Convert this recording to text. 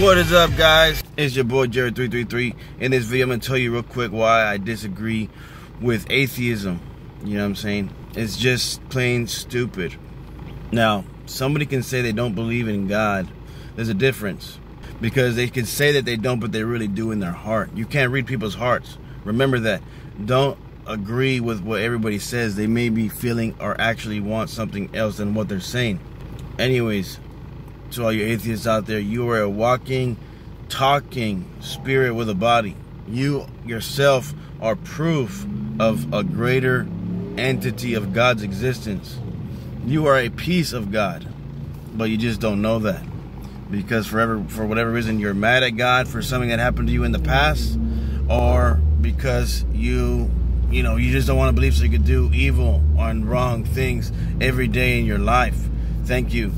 What is up, guys? It's your boy Jarred333. In this video, I'm gonna tell you real quick why I disagree with atheism. You know what I'm saying? It's just plain stupid. Now, somebody can say they don't believe in God. There's a difference. Because they can say that they don't, but they really do in their heart. You can't read people's hearts. Remember that. Don't agree with what everybody says. They may be feeling or actually want something else than what they're saying. Anyways, to all you atheists out there, you are a walking, talking spirit with a body. You yourself are proof of a greater entity of God's existence. You are a piece of God, but you just don't know that. Because forever, for whatever reason, you're mad at God for something that happened to you in the past, or because you, you know, you just don't want to believe so you could do evil and wrong things every day in your life. Thank you.